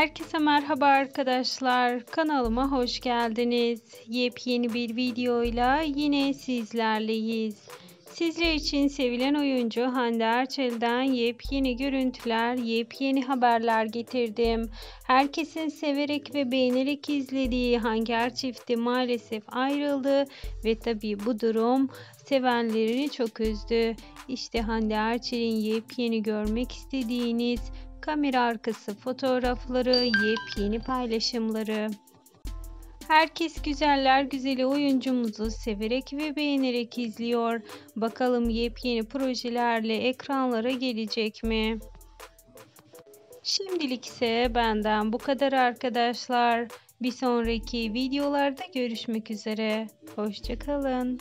Herkese merhaba arkadaşlar. Kanalıma hoş geldiniz. Yepyeni bir videoyla yine sizlerleyiz. Sizler için sevilen oyuncu Hande Erçel'den yepyeni görüntüler, yepyeni haberler getirdim. Herkesin severek ve beğenerek izlediği Hanger çifti maalesef ayrıldı ve tabi bu durum sevenlerini çok üzdü. İşte Hande Erçel'in yepyeni görmek istediğiniz kamera arkası fotoğrafları, yepyeni paylaşımları. Herkes güzeller güzeli oyuncumuzu severek ve beğenerek izliyor. Bakalım yepyeni projelerle ekranlara gelecek mi? Şimdilik ise benden bu kadar arkadaşlar. Bir sonraki videolarda görüşmek üzere. Hoşçakalın.